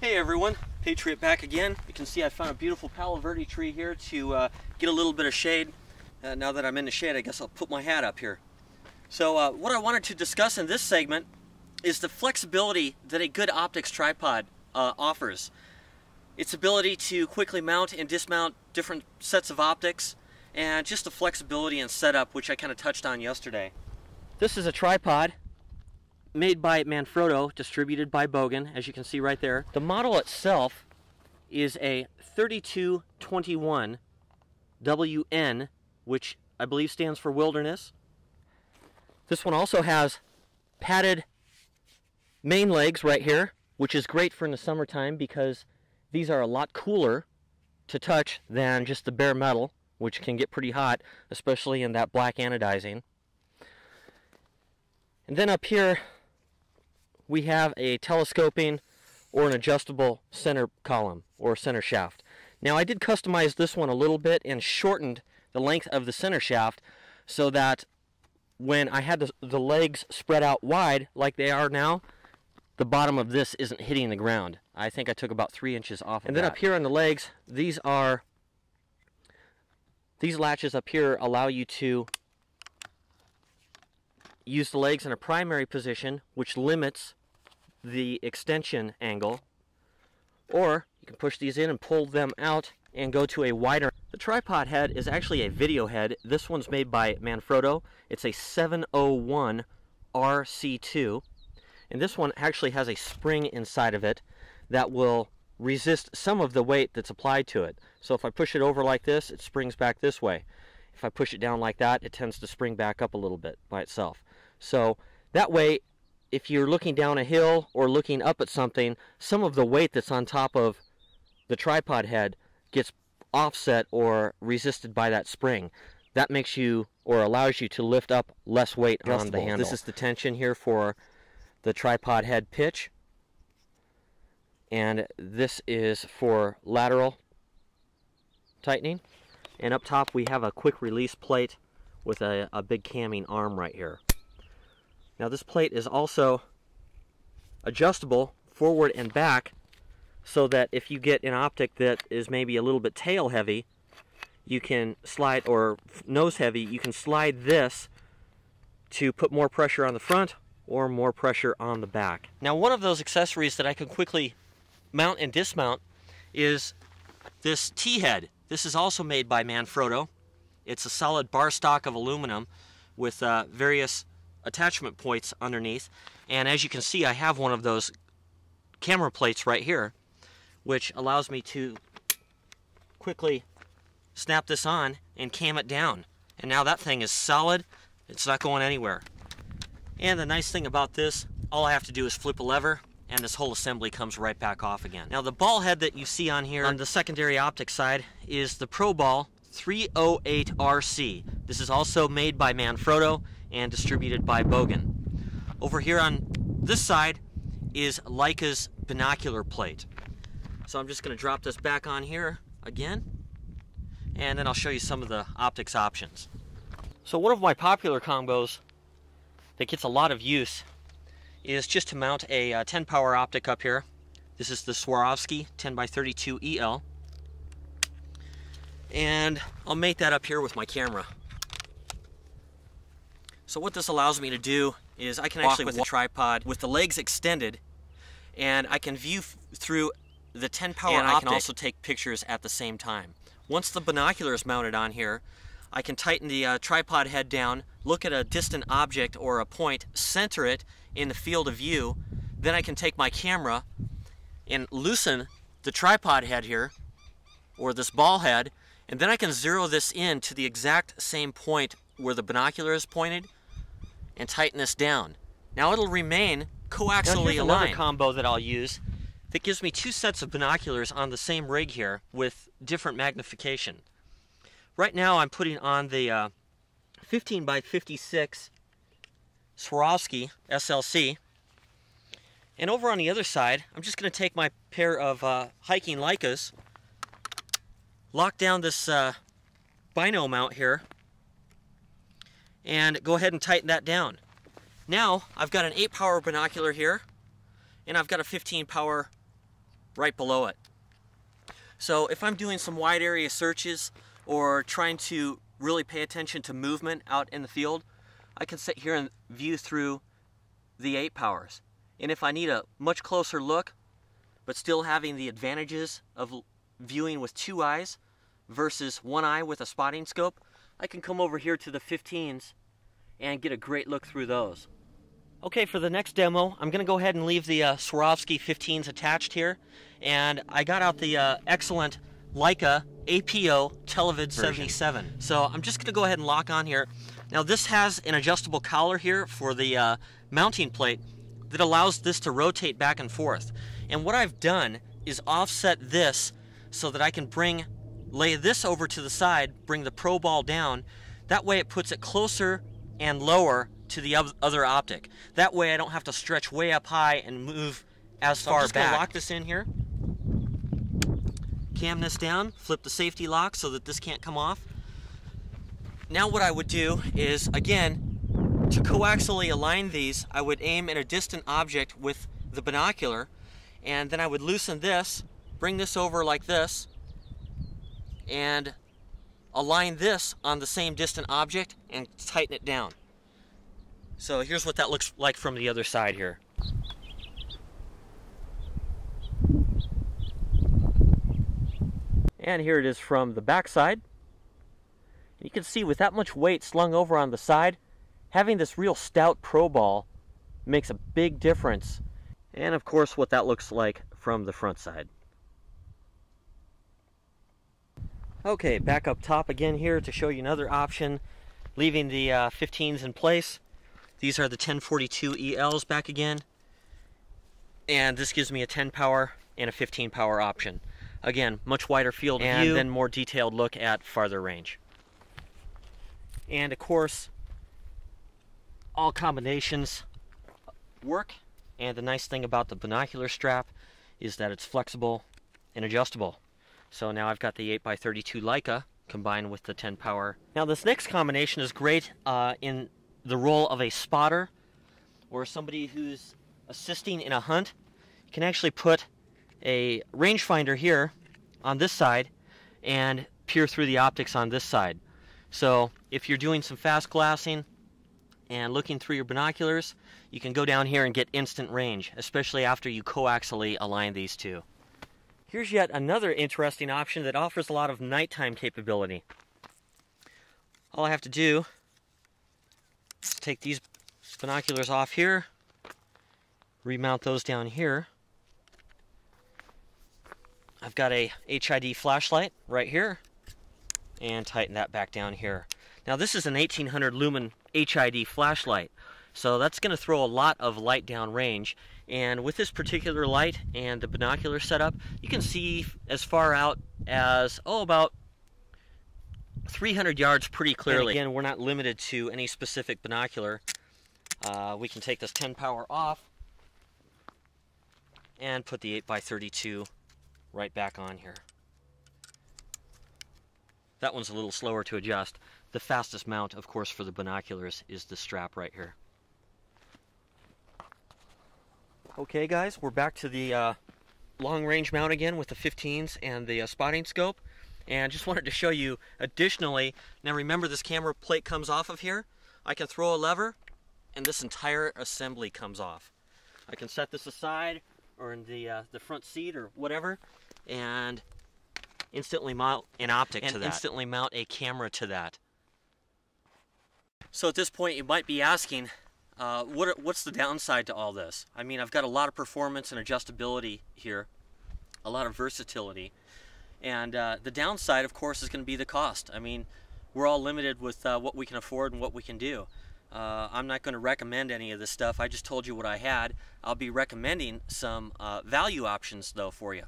Hey everyone, Patriot back again. You can see I found a beautiful Palo Verde tree here to uh, get a little bit of shade. Uh, now that I'm in the shade, I guess I'll put my hat up here. So uh, what I wanted to discuss in this segment is the flexibility that a good optics tripod uh, offers. Its ability to quickly mount and dismount different sets of optics, and just the flexibility and setup, which I kind of touched on yesterday. This is a tripod made by Manfrotto, distributed by Bogen, as you can see right there. The model itself is a 3221 WN, which I believe stands for wilderness. This one also has padded main legs right here, which is great for in the summertime because these are a lot cooler to touch than just the bare metal, which can get pretty hot, especially in that black anodizing. And then up here, we have a telescoping or an adjustable center column or center shaft. Now I did customize this one a little bit and shortened the length of the center shaft so that when I had the, the legs spread out wide like they are now, the bottom of this isn't hitting the ground. I think I took about three inches off And then that. up here on the legs, these are, these latches up here allow you to use the legs in a primary position, which limits the extension angle, or you can push these in and pull them out and go to a wider. The tripod head is actually a video head. This one's made by Manfrotto. It's a 701 RC2. And this one actually has a spring inside of it that will resist some of the weight that's applied to it. So if I push it over like this, it springs back this way. If I push it down like that, it tends to spring back up a little bit by itself. So that way if you're looking down a hill or looking up at something, some of the weight that's on top of the tripod head gets offset or resisted by that spring. That makes you or allows you to lift up less weight on the handle. This is the tension here for the tripod head pitch. And this is for lateral tightening. And up top we have a quick release plate with a, a big camming arm right here. Now this plate is also adjustable forward and back so that if you get an optic that is maybe a little bit tail heavy, you can slide, or nose heavy, you can slide this to put more pressure on the front or more pressure on the back. Now one of those accessories that I can quickly mount and dismount is this T-head. This is also made by Manfrotto. It's a solid bar stock of aluminum with uh, various attachment points underneath. And as you can see, I have one of those camera plates right here, which allows me to quickly snap this on and cam it down. And now that thing is solid. It's not going anywhere. And the nice thing about this, all I have to do is flip a lever and this whole assembly comes right back off again. Now the ball head that you see on here on the secondary optic side is the ProBall 308RC. This is also made by Manfrotto and distributed by Bogen. Over here on this side is Leica's binocular plate. So I'm just going to drop this back on here again and then I'll show you some of the optics options. So one of my popular combos that gets a lot of use is just to mount a uh, 10 power optic up here. This is the Swarovski 10x32 EL. And I'll mate that up here with my camera. So what this allows me to do is I can actually with the tripod with the legs extended and I can view through the 10 power and optic. I can also take pictures at the same time. Once the binocular is mounted on here, I can tighten the uh, tripod head down, look at a distant object or a point, center it in the field of view, then I can take my camera and loosen the tripod head here, or this ball head, and then I can zero this in to the exact same point where the binocular is pointed, and tighten this down. Now it'll remain coaxially now aligned. another combo that I'll use that gives me two sets of binoculars on the same rig here with different magnification. Right now I'm putting on the uh, 15 by 56 Swarovski SLC. And over on the other side, I'm just going to take my pair of uh, hiking Leicas, lock down this uh, bino mount here, and go ahead and tighten that down. Now I've got an 8 power binocular here and I've got a 15 power right below it. So if I'm doing some wide area searches or trying to really pay attention to movement out in the field, I can sit here and view through the 8 powers. And if I need a much closer look, but still having the advantages of viewing with two eyes versus one eye with a spotting scope, I can come over here to the 15s and get a great look through those. Okay, for the next demo, I'm going to go ahead and leave the uh, Swarovski 15s attached here. And I got out the uh, excellent Leica APO Televid 77. So I'm just going to go ahead and lock on here. Now this has an adjustable collar here for the uh, mounting plate that allows this to rotate back and forth. And what I've done is offset this so that I can bring, lay this over to the side, bring the pro ball down. That way it puts it closer and lower to the other optic. That way I don't have to stretch way up high and move as so far I'm just back. Lock this in here. Cam this down, flip the safety lock so that this can't come off. Now what I would do is, again, to coaxially align these, I would aim at a distant object with the binocular, and then I would loosen this, bring this over like this, and align this on the same distant object and tighten it down. So here's what that looks like from the other side here. And here it is from the back side. You can see with that much weight slung over on the side, having this real stout pro ball makes a big difference. And of course what that looks like from the front side. Okay, back up top again here to show you another option, leaving the uh, 15s in place. These are the 1042 ELs back again. And this gives me a 10 power and a 15 power option. Again, much wider field and view. then more detailed look at farther range. And of course, all combinations work. And the nice thing about the binocular strap is that it's flexible and adjustable. So now I've got the 8x32 Leica combined with the 10 power. Now this next combination is great uh, in the role of a spotter or somebody who's assisting in a hunt. You can actually put a rangefinder here on this side and peer through the optics on this side. So if you're doing some fast glassing and looking through your binoculars, you can go down here and get instant range, especially after you coaxially align these two. Here's yet another interesting option that offers a lot of nighttime capability. All I have to do is take these binoculars off here, remount those down here. I've got a HID flashlight right here and tighten that back down here. Now this is an 1800 lumen HID flashlight. So that's going to throw a lot of light down range. And with this particular light and the binocular setup, you can see as far out as, oh, about 300 yards pretty clearly. And again, we're not limited to any specific binocular. Uh, we can take this 10 power off and put the 8x32 right back on here. That one's a little slower to adjust. The fastest mount, of course, for the binoculars is the strap right here. Okay guys, we're back to the uh, long range mount again with the 15s and the uh, spotting scope. And just wanted to show you additionally, now remember this camera plate comes off of here. I can throw a lever and this entire assembly comes off. I can set this aside or in the, uh, the front seat or whatever and instantly mount an optic and to that. instantly mount a camera to that. So at this point you might be asking, uh, what, what's the downside to all this? I mean, I've got a lot of performance and adjustability here, a lot of versatility. And uh, the downside, of course, is going to be the cost. I mean, we're all limited with uh, what we can afford and what we can do. Uh, I'm not going to recommend any of this stuff. I just told you what I had. I'll be recommending some uh, value options, though, for you.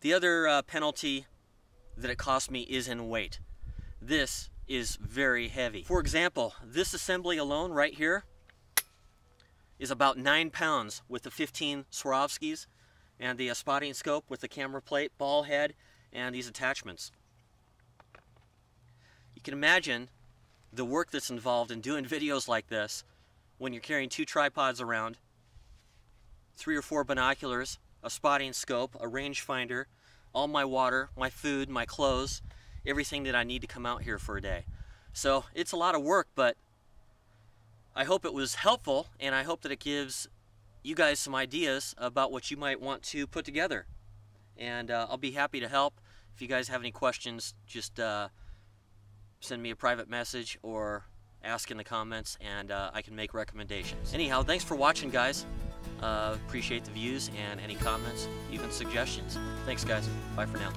The other penalty that it cost me is in weight. This is very heavy. For example, this assembly alone right here is about nine pounds with the 15 Swarovskis and the uh, spotting scope with the camera plate, ball head, and these attachments. You can imagine the work that's involved in doing videos like this when you're carrying two tripods around, three or four binoculars, a spotting scope, a rangefinder, all my water, my food, my clothes, everything that I need to come out here for a day. So it's a lot of work, but I hope it was helpful and I hope that it gives you guys some ideas about what you might want to put together. And uh, I'll be happy to help. If you guys have any questions, just uh, send me a private message or ask in the comments and uh, I can make recommendations. Anyhow, thanks for watching guys. Uh, appreciate the views and any comments, even suggestions. Thanks guys. Bye for now.